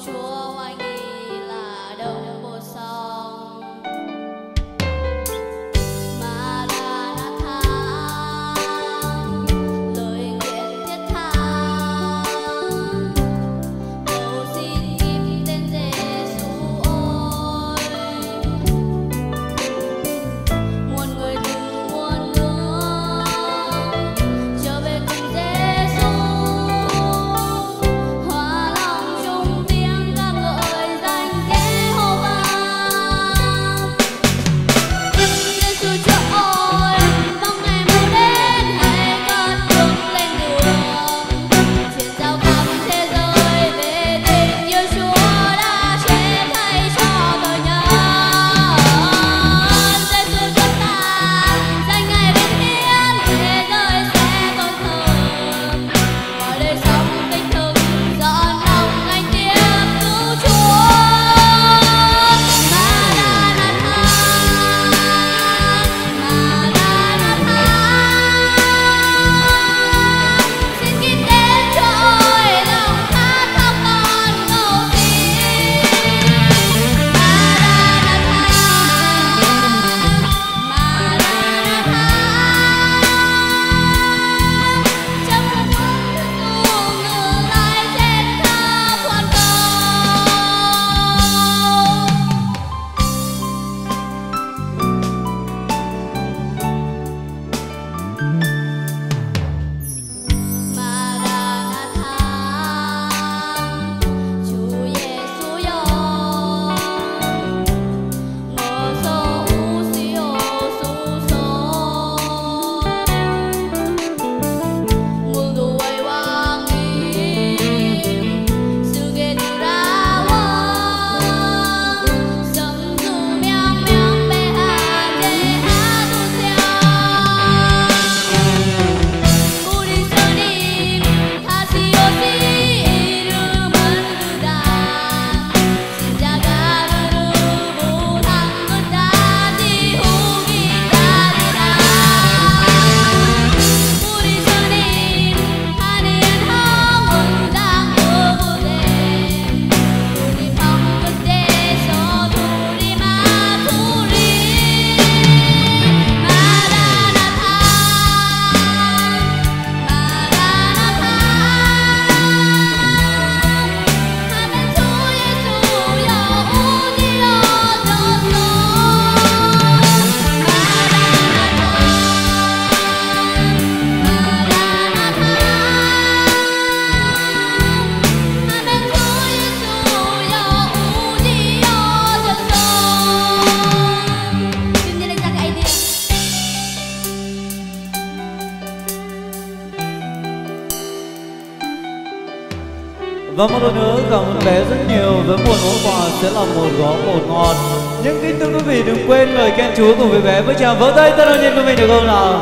说。Và một lần nữa cảm ơn bé rất nhiều với một món quà sẽ là một gói bột ngọt. Nhưng kính thưa quý vị đừng quên lời khen Chúa cùng với bé với chàng vỗ tay tất nhiên quý vị được không nào?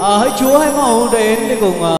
À, Hãy Chúa hãy mau đến để cùng à,